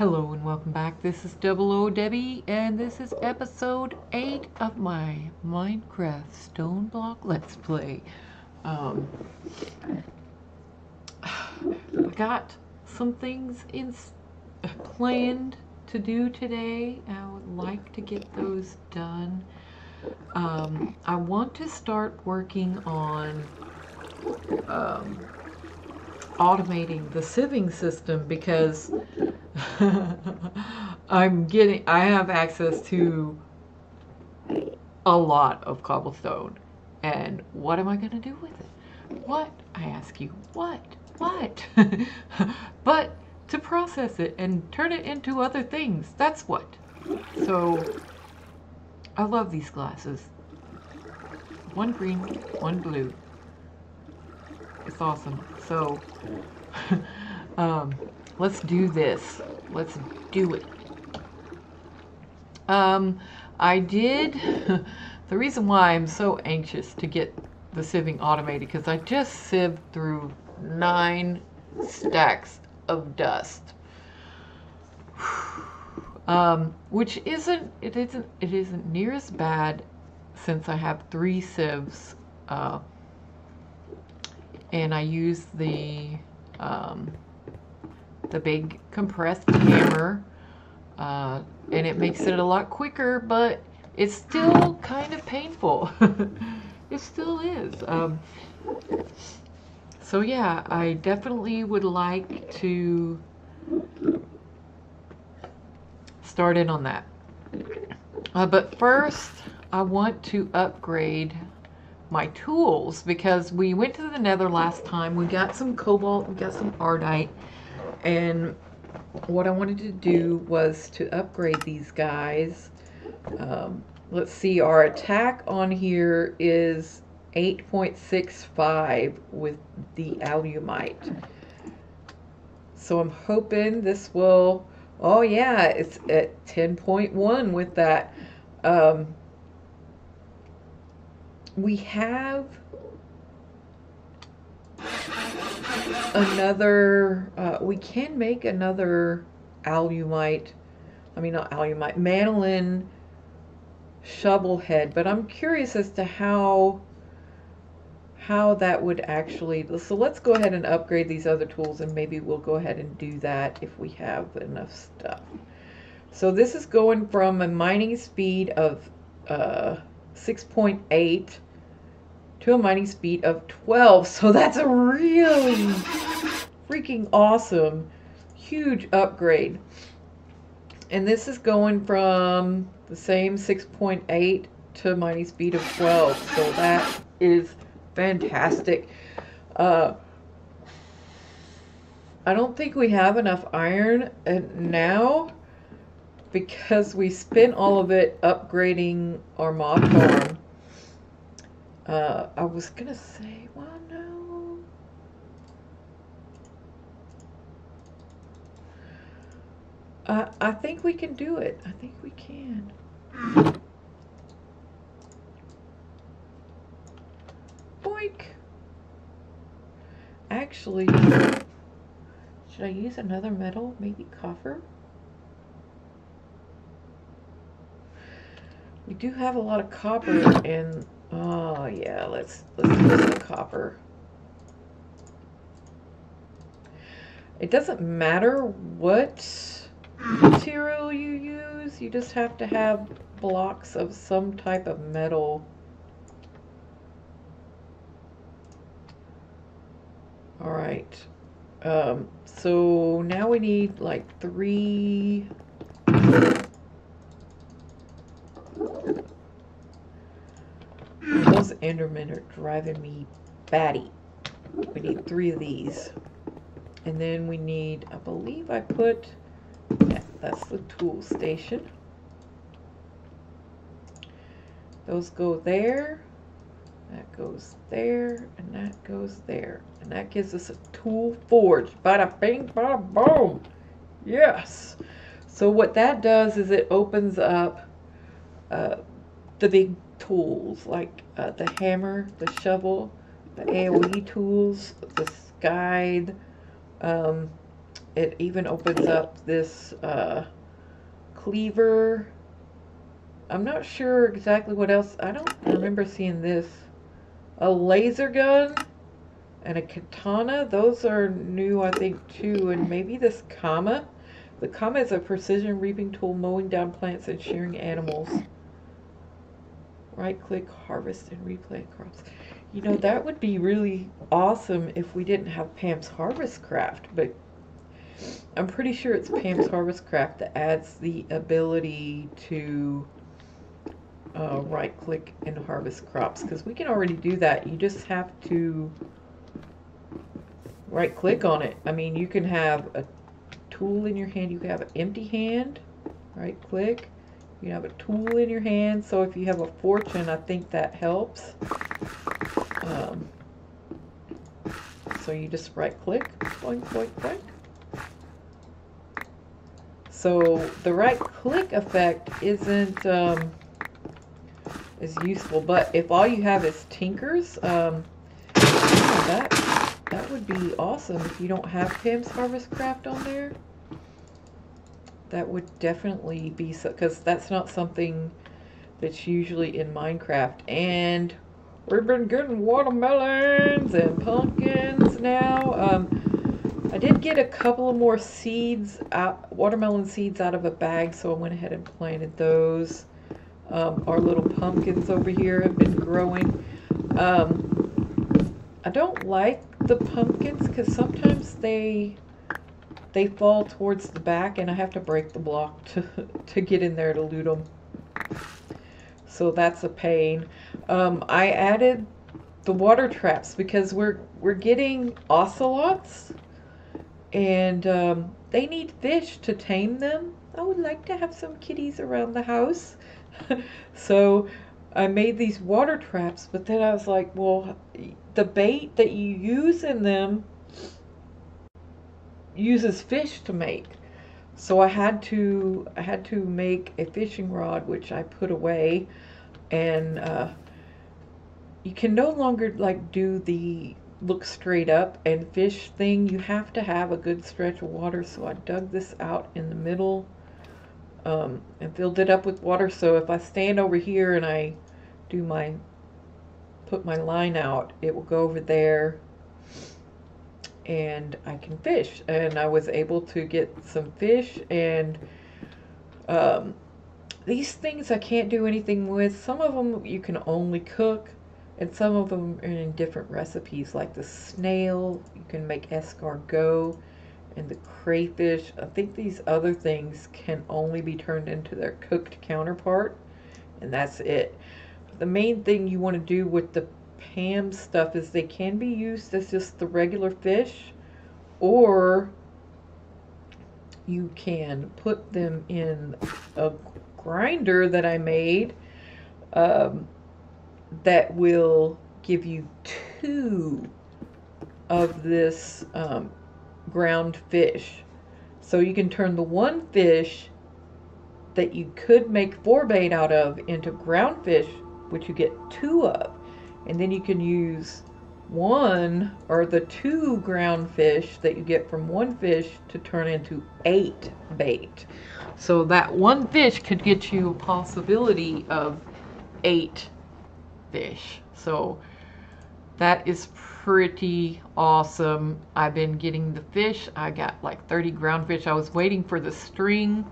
Hello and welcome back. This is Double O Debbie, and this is episode 8 of my Minecraft StoneBlock Let's Play. Um, I got some things in planned to do today. I would like to get those done. Um, I want to start working on um, automating the sieving system because I'm getting, I have access to a lot of cobblestone. And what am I going to do with it? What? I ask you, what? What? but to process it and turn it into other things. That's what. So, I love these glasses. One green, one blue. It's awesome. So, um, let's do this. Let's do it. Um, I did, the reason why I'm so anxious to get the sieving automated, because I just sieved through nine stacks of dust. Um, which isn't, it isn't, it isn't near as bad since I have three sieves, uh, and I use the, um, the big compressed hammer uh, and it makes it a lot quicker but it's still kind of painful. It still is. Um, so yeah I definitely would like to start in on that. Uh, but first I want to upgrade my tools because we went to the nether last time we got some cobalt we got some ardite and what I wanted to do was to upgrade these guys. Um, let's see, our attack on here is 8.65 with the alumite. So I'm hoping this will, oh yeah, it's at 10.1 with that. Um, we have another, uh, we can make another alumite, I mean not alumite, manyullyn shovel head, but I'm curious as to how how that would actually, so let's go ahead and upgrade these other tools and maybe we'll go ahead and do that if we have enough stuff. So this is going from a mining speed of uh, 6.8 to a mining speed of 12. So that's a really freaking awesome, huge upgrade. And this is going from the same 6.8 to mining speed of 12. So that is fantastic. Uh, I don't think we have enough iron and now because we spent all of it upgrading our mod farm. Uh, I was gonna say, well, no. Uh, I think we can do it. I think we can. Boink. Actually, should I use another metal? Maybe copper? We do have a lot of copper and Oh yeah, let's let's use the copper. It doesn't matter what material you use, you just have to have blocks of some type of metal. Alright, um, so now we need like three Those Endermen are driving me batty. We need three of these. And then we need, I believe I put, yeah, that's the tool station. Those go there. That goes there, and that goes there. And that gives us a tool forge. Bada bing, bada boom. Yes. So what that does is it opens up uh, the big tools like uh, the hammer, the shovel, the AoE tools, the guide. um, it even opens up this uh, cleaver. I'm not sure exactly what else. I don't remember seeing this. A laser gun and a katana. Those are new, I think, too. And maybe this Kama. The Kama is a precision reaping tool, mowing down plants and shearing animals. Right click, harvest, and replant crops. You know, that would be really awesome if we didn't have Pam's Harvest Craft, but I'm pretty sure it's Pam's Harvest Craft that adds the ability to uh, right click and harvest crops because we can already do that. You just have to right click on it. I mean, you can have a tool in your hand, you can have an empty hand, right click. You have a tool in your hand, so if you have a fortune, I think that helps. Um, so you just right click, boink. So the right click effect isn't um, is useful, but if all you have is tinkers, um, yeah, that that would be awesome if you don't have Pam's Harvest Craft on there. That would definitely be so, because that's not something that's usually in Minecraft. And we've been getting watermelons and pumpkins now. Um, I did get a couple of more seeds, out, watermelon seeds out of a bag, so I went ahead and planted those. Um, our little pumpkins over here have been growing. Um, I don't like the pumpkins because sometimes they they fall towards the back and I have to break the block to, to get in there to loot them. So that's a pain. Um, I added the water traps because we're we're getting ocelots and um, they need fish to tame them. I would like to have some kitties around the house. so I made these water traps, but then I was like, well, the bait that you use in them uses fish to make. So I had to I had to make a fishing rod, which I put away, and uh, you can no longer like do the look straight up and fish thing. You have to have a good stretch of water. So I dug this out in the middle um, and filled it up with water. So if I stand over here and I do my put my line out, it will go over there and I can fish. And I was able to get some fish and um, these things I can't do anything with. Some of them you can only cook and some of them are in different recipes like the snail, you can make escargot and the crayfish. I think these other things can only be turned into their cooked counterpart and that's it. The main thing you want to do with the Pam stuff is they can be used as just the regular fish or you can put them in a grinder that I made um, that will give you two of this um, ground fish. So you can turn the one fish that you could make four bait out of into ground fish, which you get two of and then you can use one or the two ground fish that you get from one fish to turn into eight bait. So that one fish could get you a possibility of eight fish. So that is pretty awesome. I've been getting the fish. I got like 30 ground fish. I was waiting for the string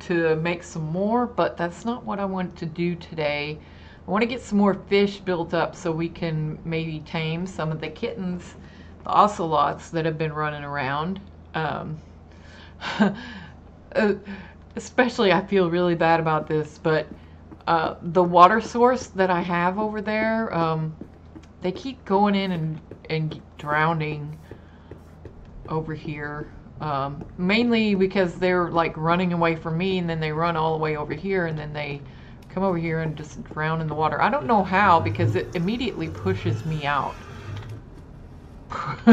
to make some more, but that's not what I want to do today. I want to get some more fish built up so we can maybe tame some of the kittens, the ocelots that have been running around. Um, uh, especially, I feel really bad about this, but uh, the water source that I have over there, um, they keep going in and, and drowning over here. Um, mainly because they're like running away from me and then they run all the way over here and then they come over here and just drown in the water. I don't know how because it immediately pushes me out.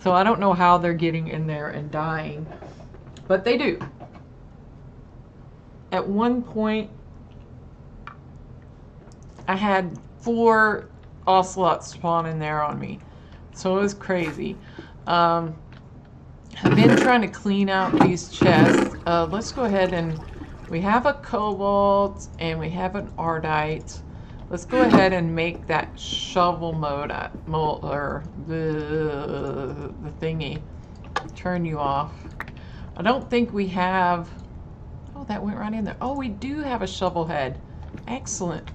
so I don't know how they're getting in there and dying, but they do. At one point, I had four ocelots spawn in there on me. So it was crazy. Um, I've been trying to clean out these chests. Uh, let's go ahead and we have a cobalt and we have an ardite. Let's go ahead and make that shovel mode uh, or the, the thingy. Turn you off. I don't think we have. Oh, that went right in there. Oh, we do have a shovel head. Excellent.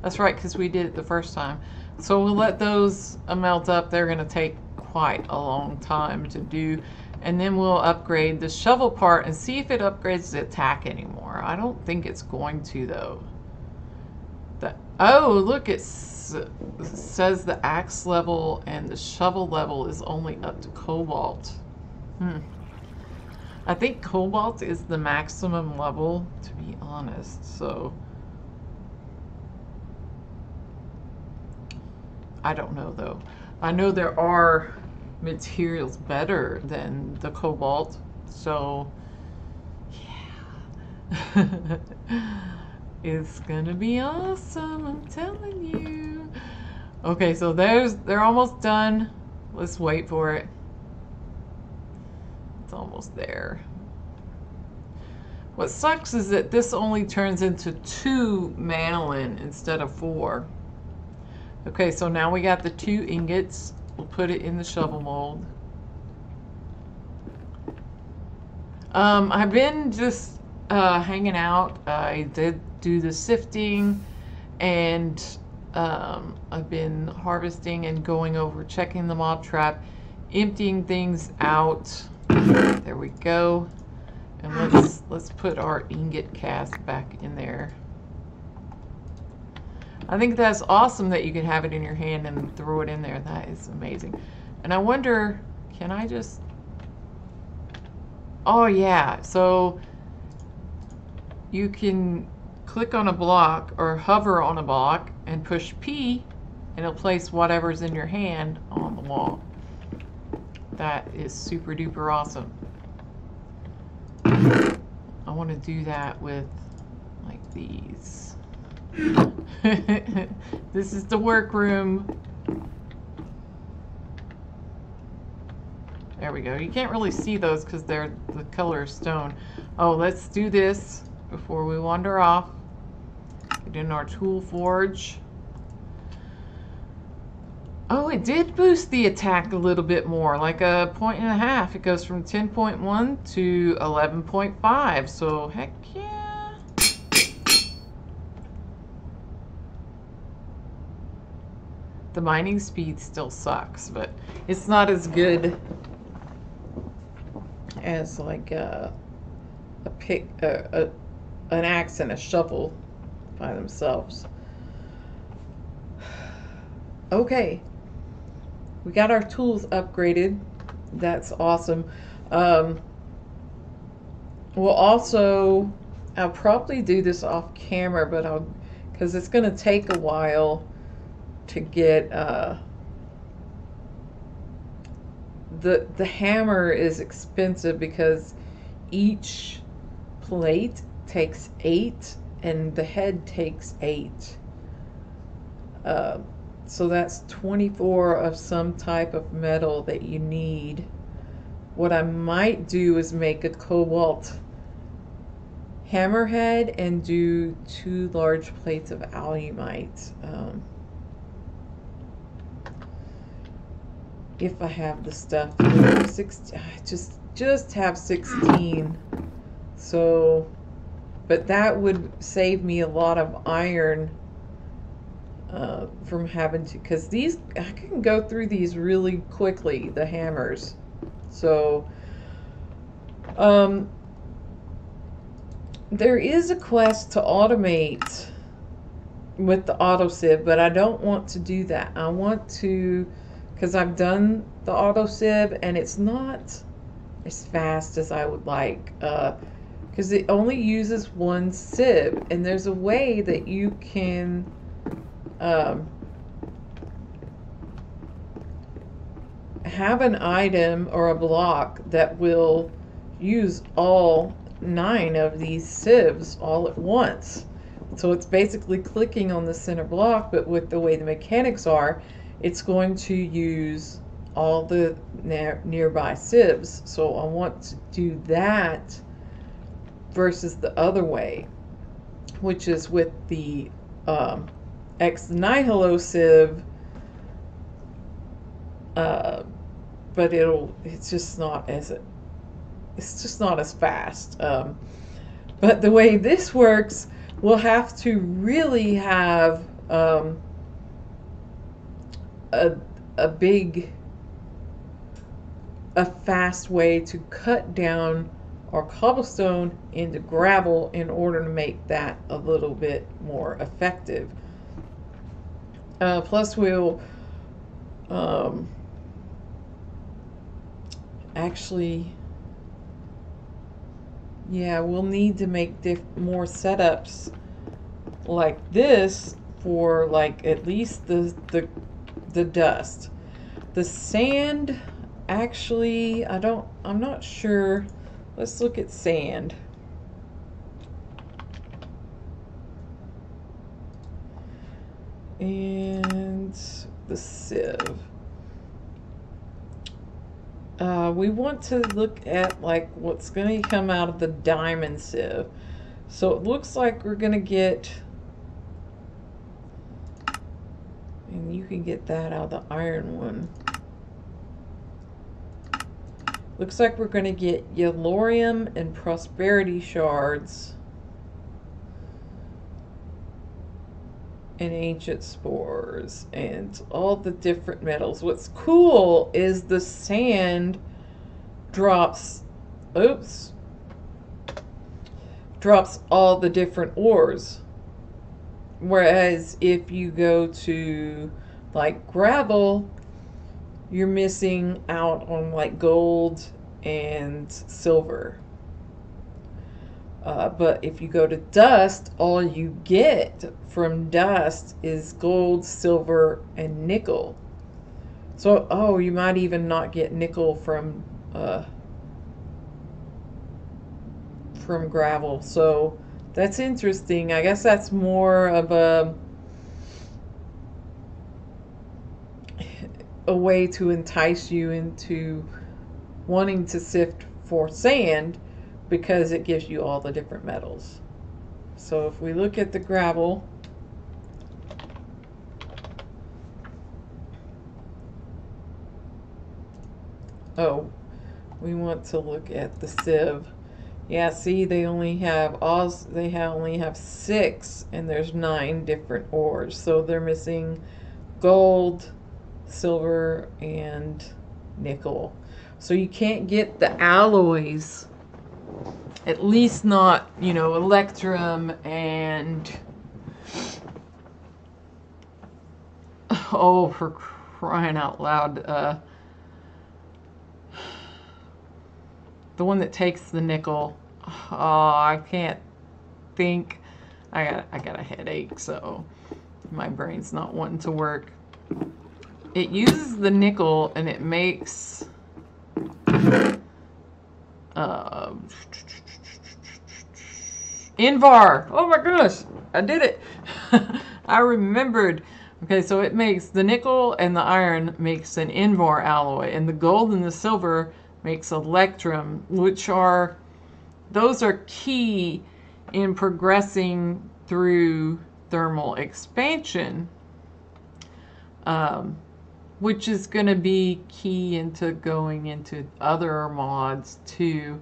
That's right, because we did it the first time. So we'll let those melt up. They're going to take quite a long time to do. And then we'll upgrade the shovel part and see if it upgrades the attack anymore. I don't think it's going to, though. The, oh, look, it says the axe level and the shovel level is only up to cobalt. Hmm. I think cobalt is the maximum level, to be honest, so... I don't know though. I know there are materials better than the cobalt, so yeah. it's gonna be awesome, I'm telling you. Okay, so there's they're almost done. Let's wait for it. It's almost there. What sucks is that this only turns into two manyullyn instead of four. Okay, so now we got the two ingots. We'll put it in the shovel mold. Um, I've been just uh, hanging out. I did do the sifting and um, I've been harvesting and going over checking the mob trap, emptying things out. There we go. And let's let's put our ingot cast back in there. I think that's awesome that you can have it in your hand and throw it in there. That is amazing. And I wonder, can I just... Oh, yeah. So you can click on a block or hover on a block and push P and it'll place whatever's in your hand on the wall. That is super duper awesome. I want to do that with like these. this is the workroom. There we go. You can't really see those because they're the color of stone. Oh, let's do this before we wander off. Get in our tool forge. Oh, it did boost the attack a little bit more, like a point and a half. It goes from 10.1 to 11.5, so heck yeah. The mining speed still sucks, but it's not as good as like a, a pick, a, a, an axe and a shovel by themselves. Okay, we got our tools upgraded. That's awesome. Um, we'll also, I'll probably do this off camera, but I'll, because it's going to take a while to get uh, the the hammer is expensive because each plate takes eight and the head takes eight. Uh, so that's 24 of some type of metal that you need. What I might do is make a cobalt hammerhead and do two large plates of alumite. Um, if I have the stuff. 16, just just have 16. So, but that would save me a lot of iron uh, from having to, because these, I can go through these really quickly, the hammers. So, um, there is a quest to automate with the auto sieve, but I don't want to do that. I want to because I've done the auto sieve and it's not as fast as I would like because uh, it only uses one sieve and there's a way that you can um, have an item or a block that will use all nine of these sieves all at once. So it's basically clicking on the center block, but with the way the mechanics are, it's going to use all the nearby sieves. So I want to do that versus the other way, which is with the um, ex nihilo sieve, uh, but it'll it's just not as it's just not as fast. Um, but the way this works, we'll have to really have um, a a big a fast way to cut down our cobblestone into gravel in order to make that a little bit more effective. Uh, plus, we'll um, actually, yeah, we'll need to make more setups like this for like at least the the the dust. The sand actually, I don't, I'm not sure. Let's look at sand. And the sieve. Uh, we want to look at like what's going to come out of the diamond sieve. So it looks like we're going to get, and you can get that out of the iron one. Looks like we're going to get Yellorium and Prosperity Shards. And Ancient Spores. And all the different metals. What's cool is the sand drops... Oops. Drops all the different ores. Whereas if you go to like gravel, you're missing out on like gold and silver. Uh, but if you go to dust, all you get from dust is gold, silver, and nickel. So, oh, you might even not get nickel from uh, from gravel. So that's interesting. I guess that's more of a a way to entice you into wanting to sift for sand because it gives you all the different metals. So if we look at the gravel, oh, we want to look at the sieve. Yeah, see, they only have all They have only have six, and there's nine different ores. So they're missing gold, silver, and nickel. So you can't get the alloys, at least not, you know, electrum and, oh, for crying out loud, uh, the one that takes the nickel. Oh, I can't think. I got I got a headache, so my brain's not wanting to work. It uses the nickel and it makes uh, Invar. Oh my gosh, I did it. I remembered. Okay, so it makes the nickel and the iron makes an Invar alloy, and the gold and the silver makes electrum, which are those are key in progressing through thermal expansion. Um, which is going to be key into going into other mods too.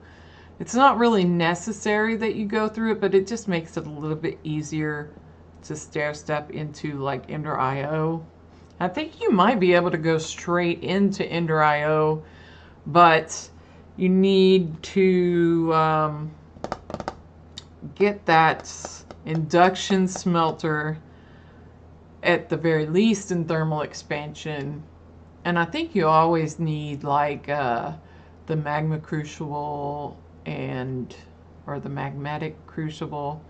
It's not really necessary that you go through it, but it just makes it a little bit easier to stair step into like Ender IO. I think you might be able to go straight into Ender IO, but you need to um, get that induction smelter at the very least in thermal expansion. And I think you always need like uh, the magma crucible and or the magmatic crucible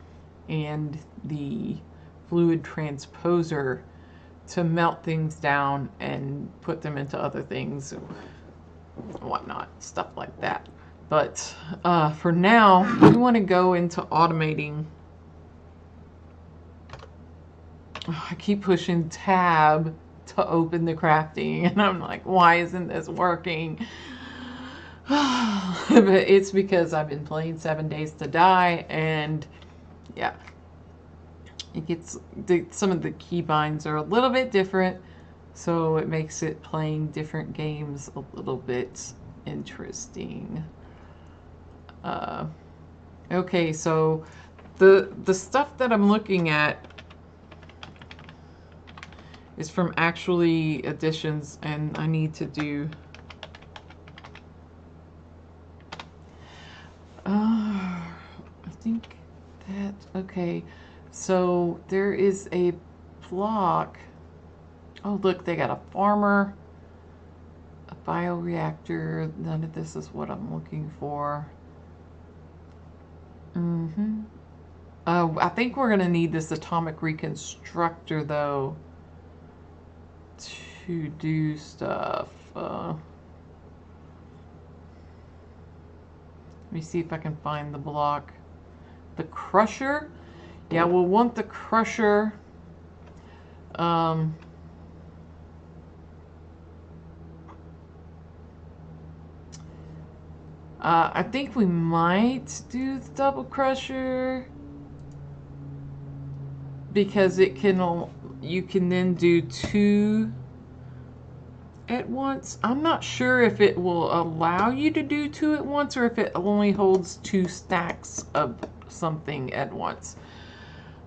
and the fluid transposer to melt things down and put them into other things whatnot stuff like that but uh, for now we want to go into automating I keep pushing tab to open the crafting. And I'm like, why isn't this working? but it's because I've been playing Seven Days to Die, and yeah, it gets the, some of the keybinds are a little bit different, so it makes it playing different games a little bit interesting. Uh, okay, so the the stuff that I'm looking at is from Actually Additions, and I need to do. Uh, I think that okay. So there is a block. Oh, look, they got a farmer, a bioreactor. None of this is what I'm looking for. Mm-hmm. Uh, I think we're going to need this atomic reconstructor, though, to do stuff. Uh, let me see if I can find the block. The crusher? Yeah, we'll want the crusher. Um, uh, I think we might do the double crusher because it can you can then do two at once. I'm not sure if it will allow you to do two at once or if it only holds two stacks of something at once.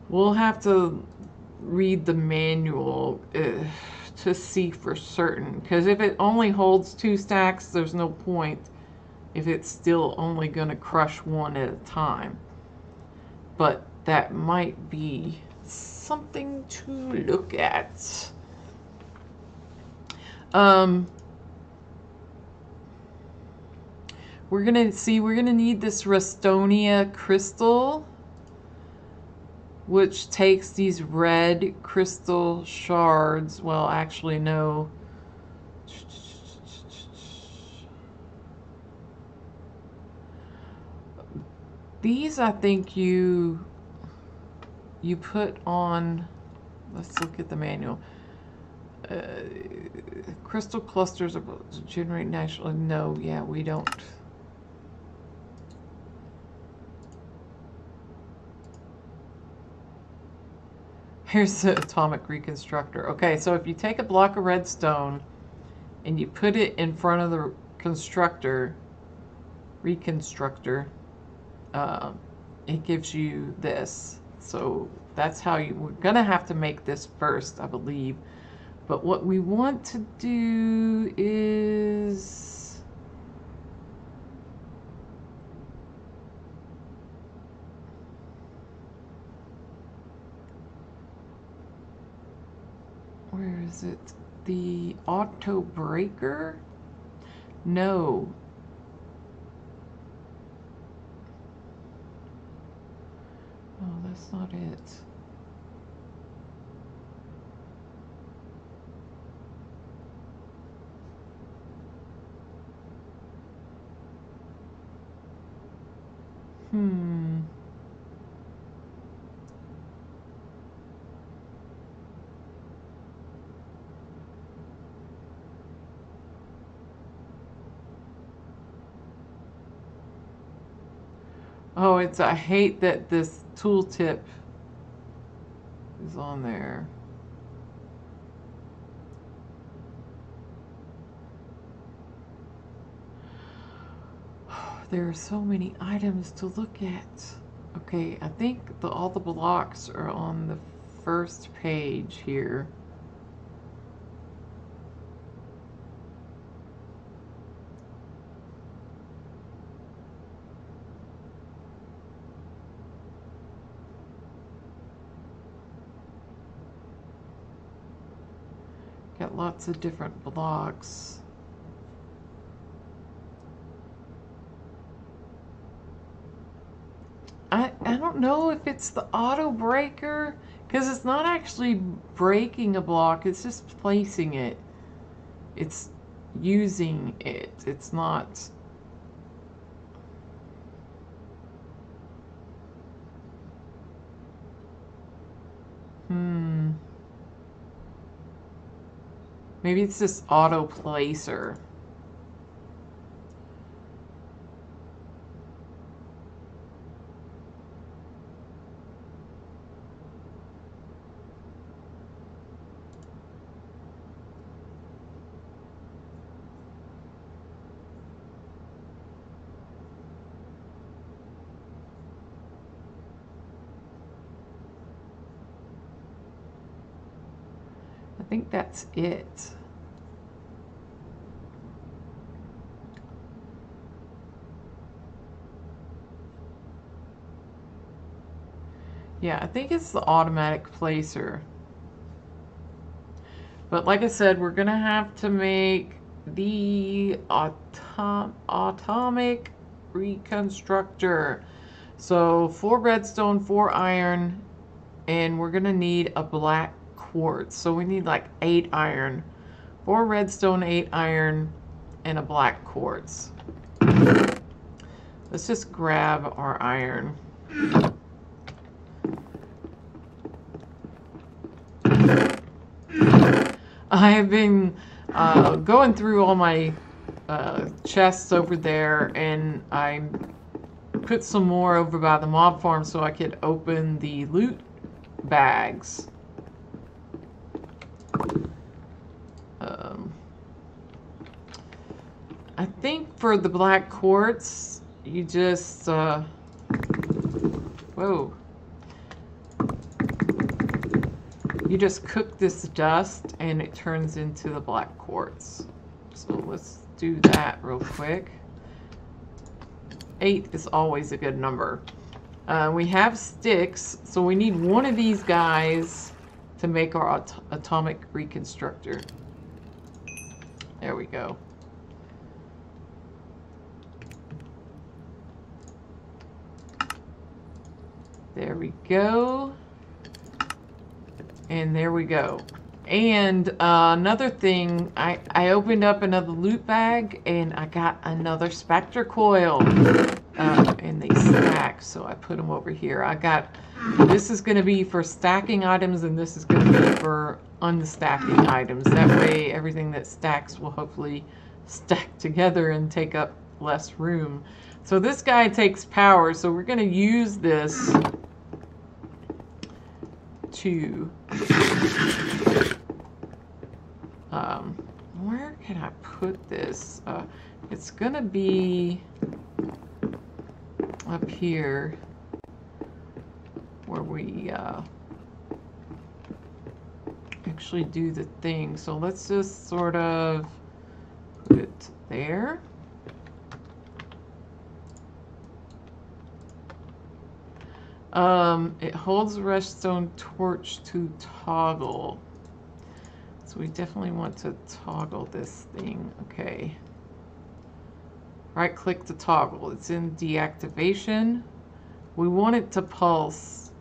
We'll have to read the manual uh, to see for certain because if it only holds two stacks, there's no point if it's still only going to crush one at a time. But that might be something to look at. Um, we're gonna see, we're gonna need this Restonia crystal, which takes these red crystal shards. Well, actually, no. These, I think you you put on, let's look at the manual. Uh, crystal clusters are generate naturally. No, yeah, we don't. Here's the atomic reconstructor. Okay, so if you take a block of redstone and you put it in front of the constructor, reconstructor, uh, it gives you this. So that's how you, we're going to have to make this first, I believe. But what we want to do is... Where is it? The auto breaker? No, Oh, that's not it. Hmm. Oh, it's, I hate that this tooltip is on there. There are so many items to look at. Okay, I think the, all the blocks are on the first page here. Got lots of different blocks. I, I don't know if it's the auto breaker because it's not actually breaking a block it's just placing it it's using it it's not hmm Maybe it's this auto placer. That's it. Yeah, I think it's the automatic placer. But like I said, we're going to have to make the atom atomic reconstructor. So four redstone, four iron, and we're going to need a black quartz. So we need like eight iron, four redstone, eight iron, and a black quartz. Let's just grab our iron. I have been uh, going through all my uh, chests over there and I put some more over by the mob farm so I could open the loot bags. Um, I think for the black quartz, you just, uh, whoa. You just cook this dust and it turns into the black quartz. So let's do that real quick. Eight is always a good number. Uh, we have sticks, so we need one of these guys to make our at atomic reconstructor. There we go. There we go. And there we go. And uh, another thing, I, I opened up another loot bag and I got another Spectre coil. Uh, and they stack, so I put them over here. I got, this is going to be for stacking items and this is going to be for unstacking items. That way everything that stacks will hopefully stack together and take up less room. So this guy takes power, so we're going to use this to um, where can I put this? Uh, it's gonna be up here where we uh, actually do the thing. So let's just sort of put it there. Um, it holds redstone torch to toggle. So we definitely want to toggle this thing. Okay. Right click to toggle. It's in deactivation. We want it to pulse.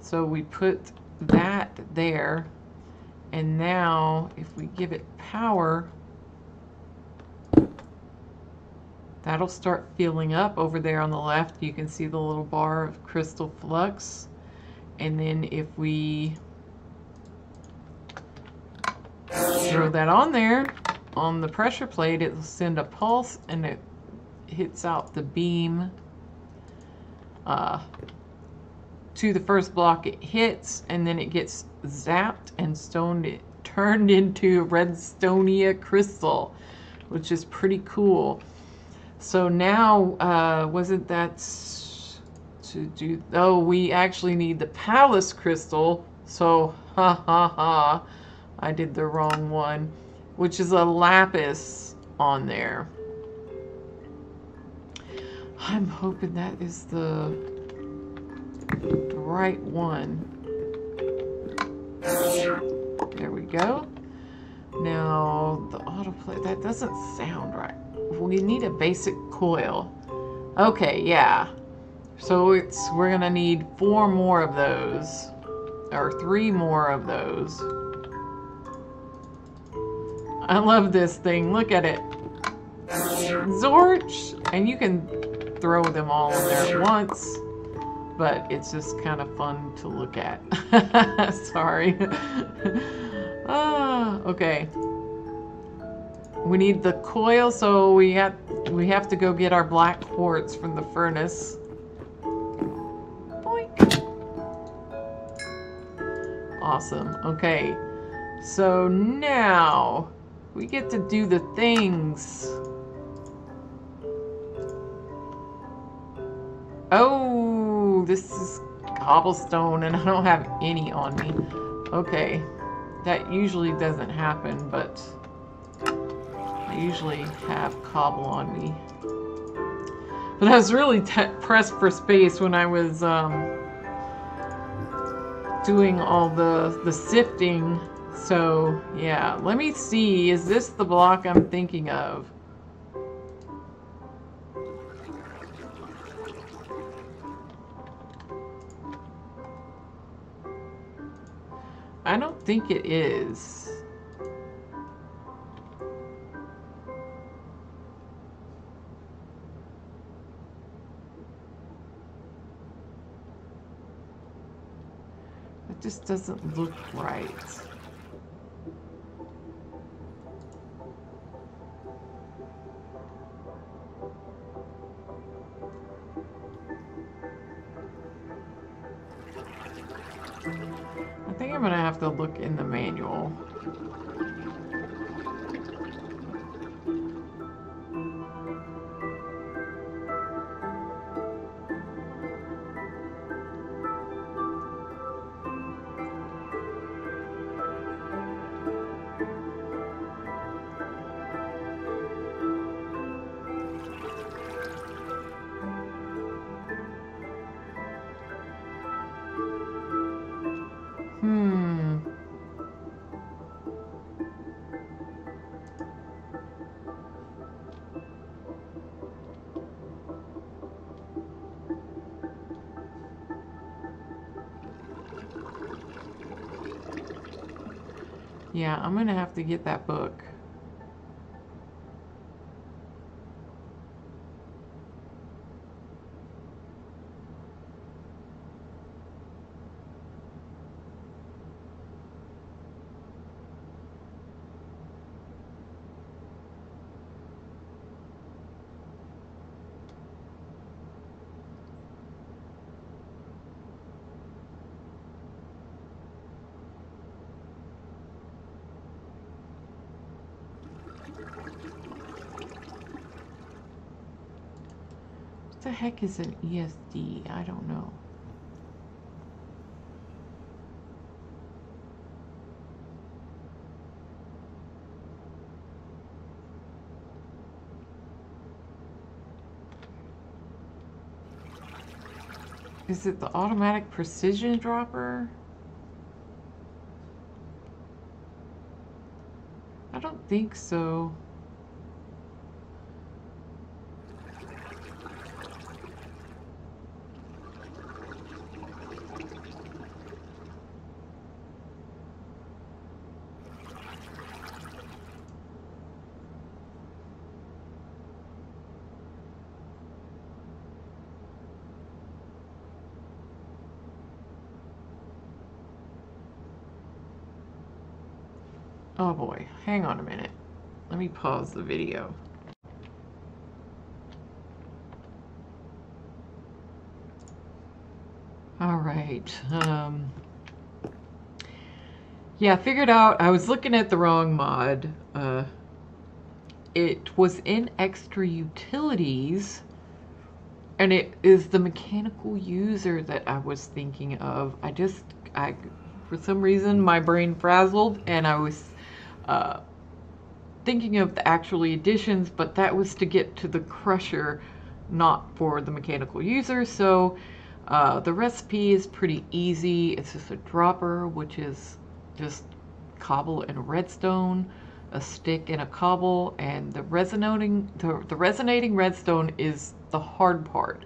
So we put that there. And now if we give it power, That'll start filling up over there on the left. You can see the little bar of crystal flux. And then if we throw that on there, on the pressure plate, it'll send a pulse and it hits out the beam uh, to the first block it hits and then it gets zapped and stoned it turned into redstonia crystal which is pretty cool so now, uh, wasn't that to do, oh, we actually need the Palis crystal. So, ha ha ha, I did the wrong one, which is a lapis on there. I'm hoping that is the right one. There we go. Now, the autoplay, that doesn't sound right we need a basic coil. Okay, yeah. So it's we're gonna need four more of those. Or three more of those. I love this thing. Look at it. Zorch! And you can throw them all in there at once. But it's just kind of fun to look at. Sorry. Ah, okay. We need the coil, so we have we have to go get our black quartz from the furnace. Boink. Awesome. Okay. So now we get to do the things. Oh, this is cobblestone and I don't have any on me. Okay. That usually doesn't happen, but I usually have cobble on me. But I was really pressed for space when I was um, doing all the, the sifting. So, yeah. Let me see. Is this the block I'm thinking of? I don't think it is. Just doesn't look right. Yeah, I'm to have to get that book. The heck is an ESD? I don't know. Is it the automatic precision dropper? I don't think so. Oh boy, hang on a minute. Let me pause the video. All right. Um, yeah, figured out I was looking at the wrong mod. Uh, it was in extra utilities and it is the mechanical user that I was thinking of. I just, I, for some reason, my brain frazzled and I was uh, thinking of the actual additions, but that was to get to the crusher, not for the mechanical user. So uh, the recipe is pretty easy. It's just a dropper, which is just cobble and redstone, a stick and a cobble, and the resonating the, the resonating redstone is the hard part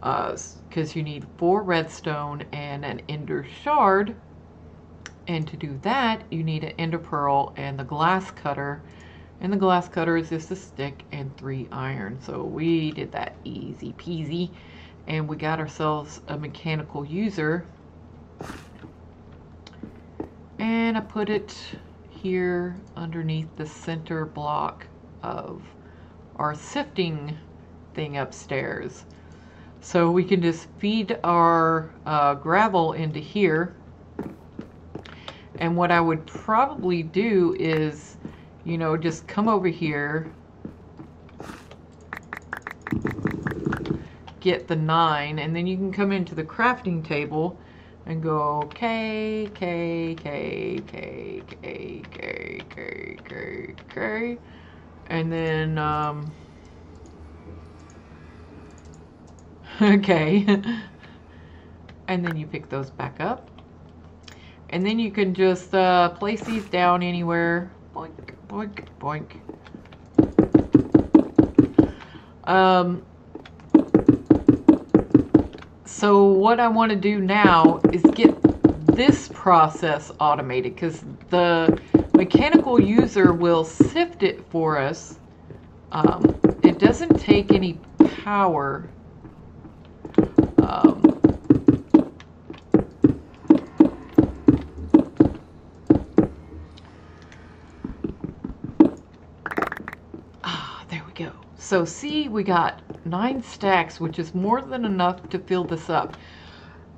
because uh, you need four redstone and an ender shard and to do that, you need an ender pearl and the glass cutter. And the glass cutter is just a stick and three iron. So we did that easy peasy. And we got ourselves a mechanical user. And gonna put it here underneath the center block of our sifting thing upstairs. So we can just feed our uh, gravel into here. And what I would probably do is, you know, just come over here, get the nine, and then you can come into the crafting table and go K, K, K, K, K, K, K, K, K, and then, um, okay, and then you pick those back up. And then you can just uh, place these down anywhere. Boink, boink, boink. Um, so what I want to do now is get this process automated because the mechanical user will sift it for us. Um, it doesn't take any power. Um, ah, there we go. So see, we got nine stacks, which is more than enough to fill this up.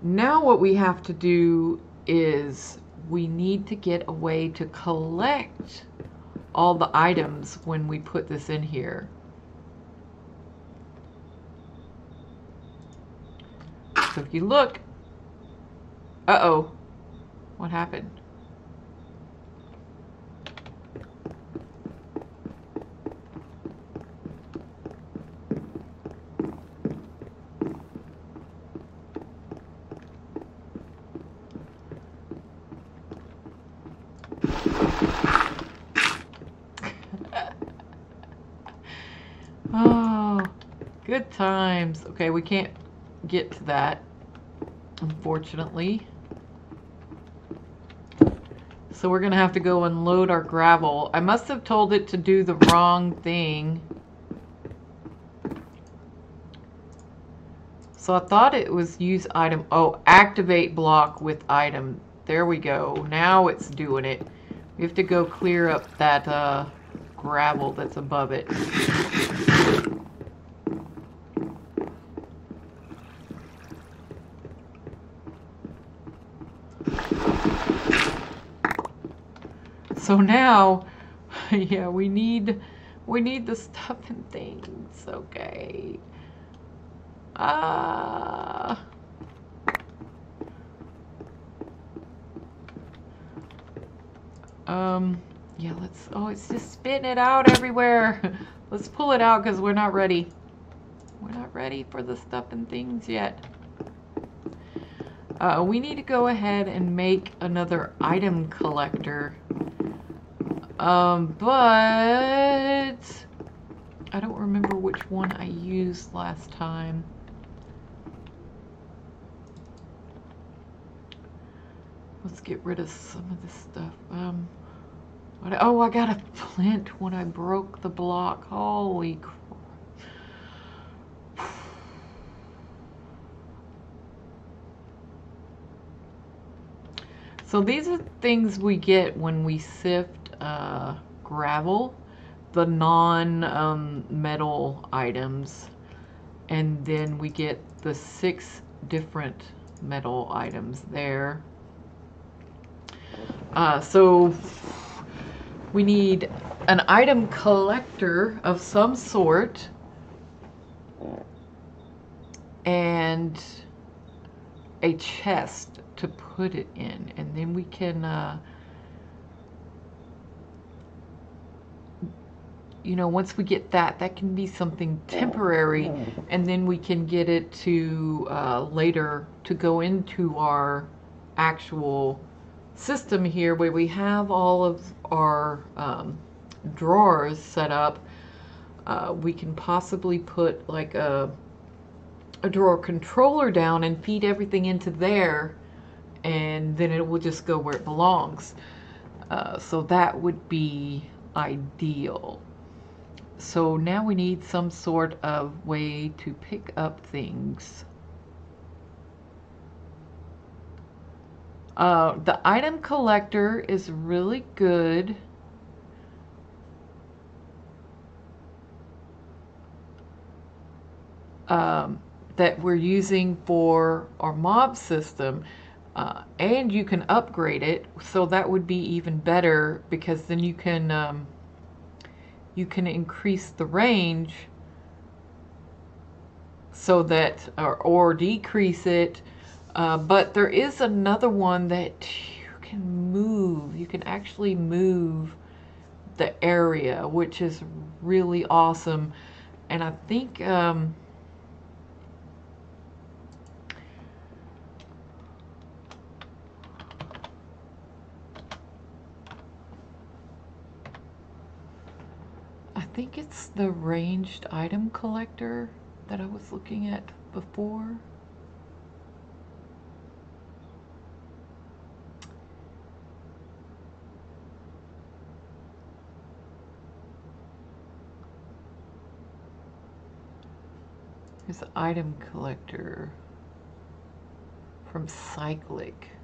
Now what we have to do is we need to get a way to collect all the items when we put this in here. So if you look, uh-oh, what happened? Oh, good times. Okay, we can't get to that, unfortunately. So we're gonna have to go and load our gravel. I must have told it to do the wrong thing. So I thought it was use item, oh, activate block with item. There we go. Now it's doing it. We have to go clear up that uh, gravel that's above it. So now, yeah, we need, we need the stuff and things, okay. Ah. Um, yeah, let's, oh, it's just spitting it out everywhere. let's pull it out because we're not ready. We're not ready for the stuff and things yet. Uh, we need to go ahead and make another item collector. Um, but I don't remember which one I used last time. Let's get rid of some of this stuff. Um, oh, I got a flint when I broke the block. Holy crap. So these are things we get when we sift uh, gravel, the non-metal um, items, and then we get the six different metal items there. Uh, so we need an item collector of some sort. And a chest to put it in. And then we can uh, you know once we get that that can be something temporary and then we can get it to uh, later to go into our actual system here where we have all of our um, drawers set up uh, we can possibly put like a a drawer controller down and feed everything into there and then it will just go where it belongs. Uh, so that would be ideal. So now we need some sort of way to pick up things. Uh, the item collector is really good. Um, that we're using for our mob system. Uh, and you can upgrade it, so that would be even better because then you can um, you can increase the range so that or, or decrease it. Uh, but there is another one that you can move. You can actually move the area, which is really awesome. And I think. Um, think it's the ranged item collector that I was looking at before. Here's the item collector from Cyclic.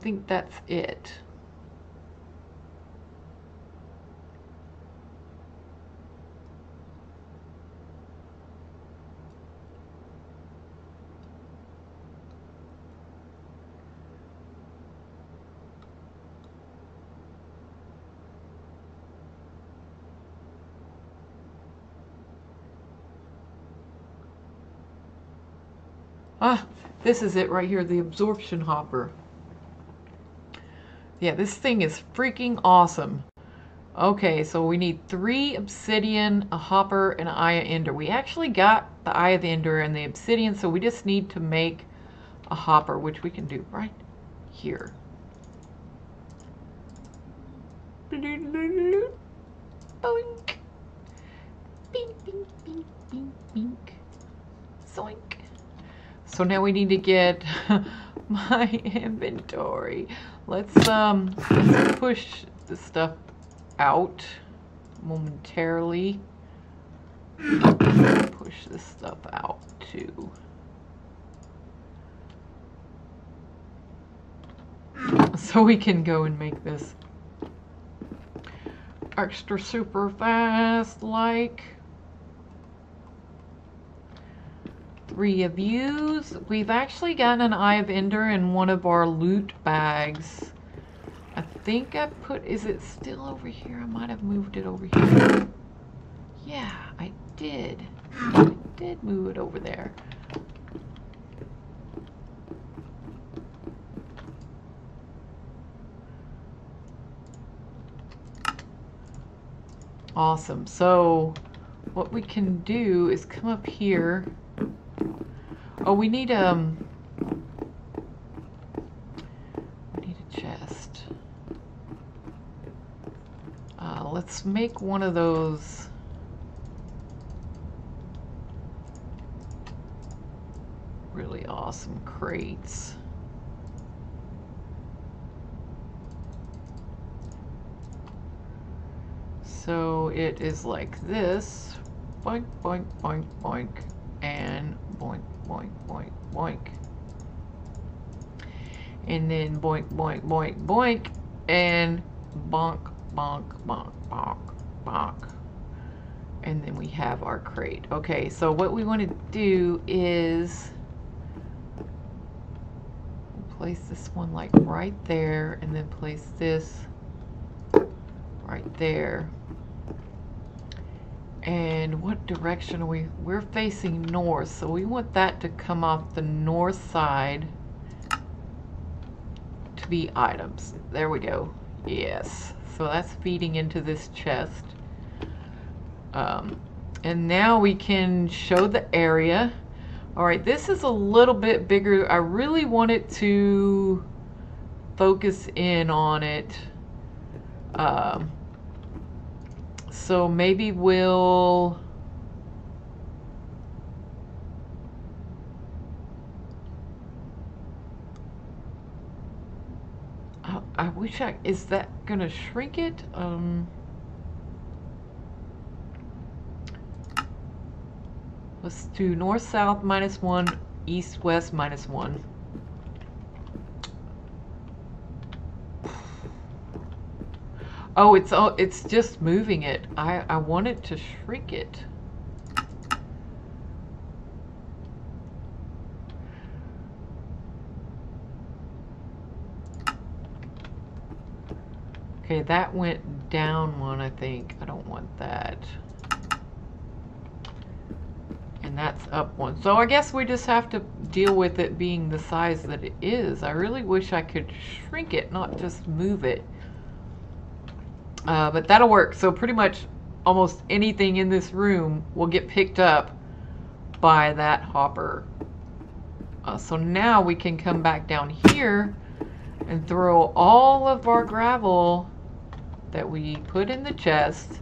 Think that's it. Ah, this is it right here, the absorption hopper. Yeah, this thing is freaking awesome. Okay, so we need three obsidian, a hopper, and an eye of ender. We actually got the eye of the ender and the obsidian, so we just need to make a hopper, which we can do right here. Boink. Zoink. So now we need to get my inventory. Let's um push the stuff out momentarily. Push this stuff out too. So we can go and make this extra super fast like reviews. We've actually gotten an Eye of Ender in one of our loot bags. I think I put, is it still over here? I might have moved it over here. Yeah, I did. I did move it over there. Awesome. So what we can do is come up here Oh, we need um. We need a chest. Uh, let's make one of those. Really awesome crates. So it is like this. Boink, boink, boink, boink, boink, boink, boink. And then boink, boink, boink, boink, and bonk, bonk, bonk, bonk, bonk. And then we have our crate. Okay, so what we want to do is place this one like right there and then place this right there and what direction are we we're facing north so we want that to come off the north side to be items. There we go. Yes. So that's feeding into this chest. Um, and now we can show the area. All right this is a little bit bigger. I really wanted to focus in on it. Um, so maybe we'll... I, wish I... Is that going to shrink it? Um... Let's do north-south minus one, east-west minus one. Oh, it's oh, it's just moving it. I I wanted to shrink it. Okay, that went down one, I think. I don't want that. And that's up one. So I guess we just have to deal with it being the size that it is. I really wish I could shrink it, not just move it. Uh, but that'll work. So pretty much almost anything in this room will get picked up by that hopper. Uh, so now we can come back down here and throw all of our gravel that we put in the chest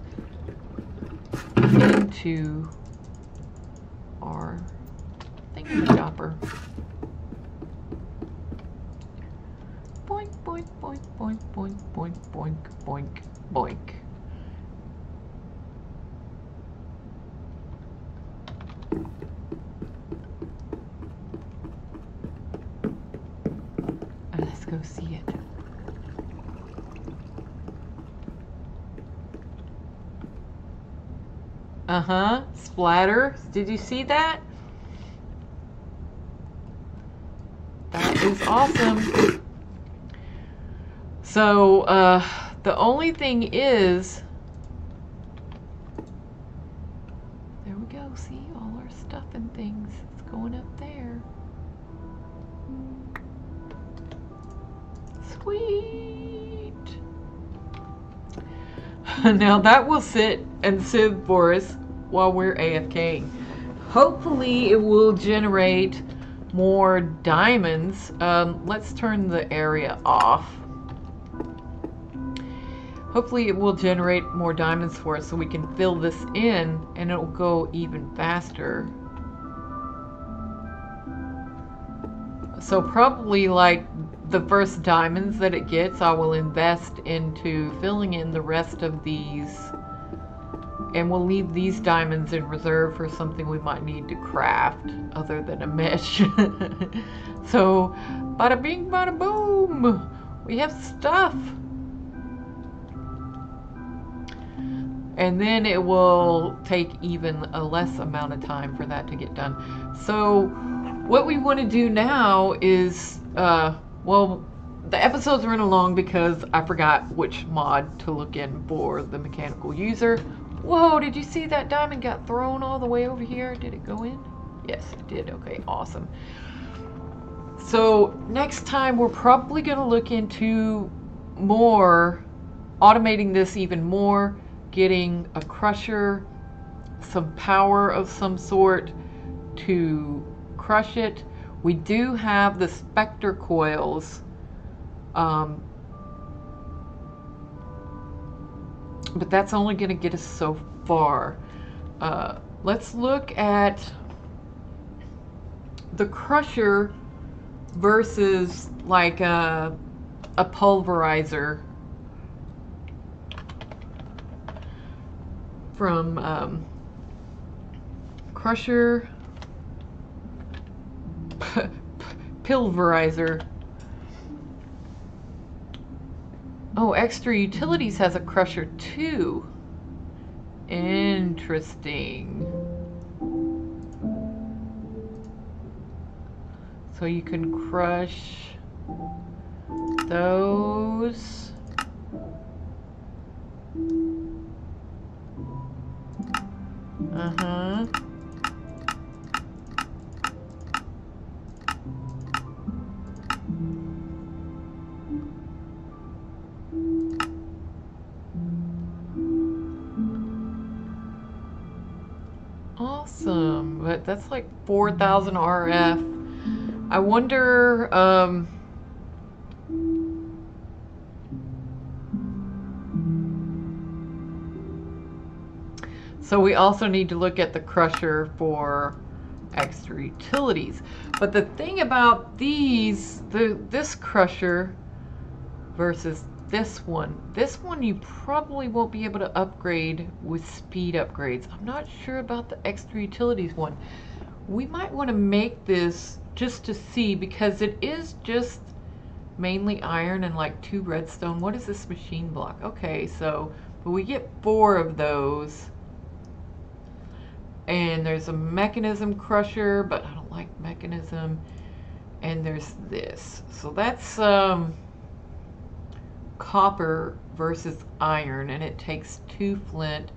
into our thingamajobber. Boink, boink, boink, boink, boink, boink, boink, boink, boink. Uh, Let's go see it. Uh-huh. Splatter. Did you see that? That is awesome. So, uh, the only thing is... There we go. See? All our stuff and things. It's going up there. Sweet. now that will sit and sieve for us while we're AFK. Hopefully it will generate more diamonds. Um, let's turn the area off. Hopefully it will generate more diamonds for us so we can fill this in and it'll go even faster. So probably like the first diamonds that it gets, I will invest into filling in the rest of these. And we'll leave these diamonds in reserve for something we might need to craft other than a mesh. so, bada bing, bada boom. We have stuff. And then it will take even a less amount of time for that to get done. So, what we want to do now is, uh, well, the episode's running long because I forgot which mod to look in for the mechanical user. Whoa, did you see that diamond got thrown all the way over here? Did it go in? Yes, it did. Okay, awesome. So next time we're probably going to look into more, automating this even more, getting a crusher, some power of some sort to crush it. We do have the Spectre coils. Um, but that's only going to get us so far. Uh, let's look at the crusher versus like a, a pulverizer from um, crusher pulverizer Oh, Extra Utilities has a crusher too. Interesting. So you can crush those. Uh-huh. Awesome, but that's like 4,000 RF. I wonder, um, so we also need to look at the crusher for extra utilities. But the thing about these, the this crusher versus this one. This one you probably won't be able to upgrade with speed upgrades. I'm not sure about the extra utilities one. We might want to make this just to see because it is just mainly iron and like two redstone. What is this machine block? Okay, so but we get four of those. And there's a Mekanism crusher, but I don't like Mekanism. And there's this. So that's um copper versus iron and it takes two flint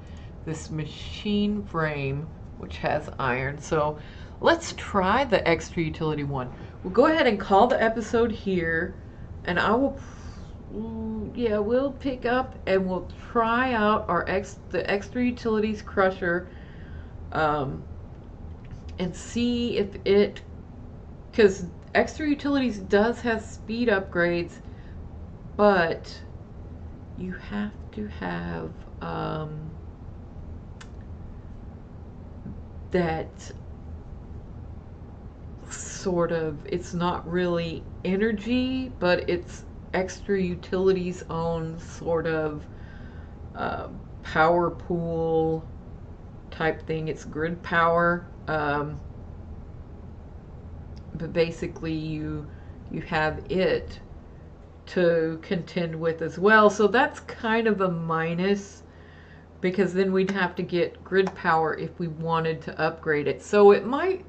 this machine frame which has iron so let's try the extra utility one we'll go ahead and call the episode here and I will yeah we'll pick up and we'll try out our ex the extra utilities crusher um, and see if it because extra utilities does have speed upgrades but you have to have um, that sort of it's not really energy but it's extra utilities own sort of uh, power pool type thing it's grid power um, but basically you you have it to contend with as well. So that's kind of a minus because then we'd have to get grid power if we wanted to upgrade it. So it might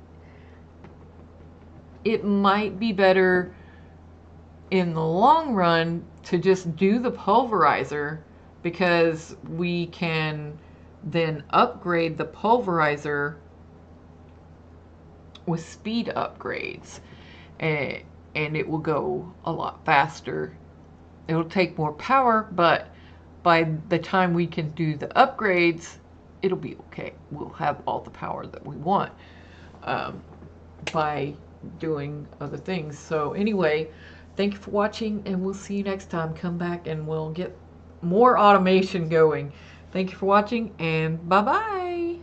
it might be better in the long run to just do the pulverizer because we can then upgrade the pulverizer with speed upgrades. And and it will go a lot faster. It'll take more power, but by the time we can do the upgrades, it'll be okay. We'll have all the power that we want um, by doing other things. So anyway, thank you for watching and we'll see you next time. Come back and we'll get more automation going. Thank you for watching and bye-bye.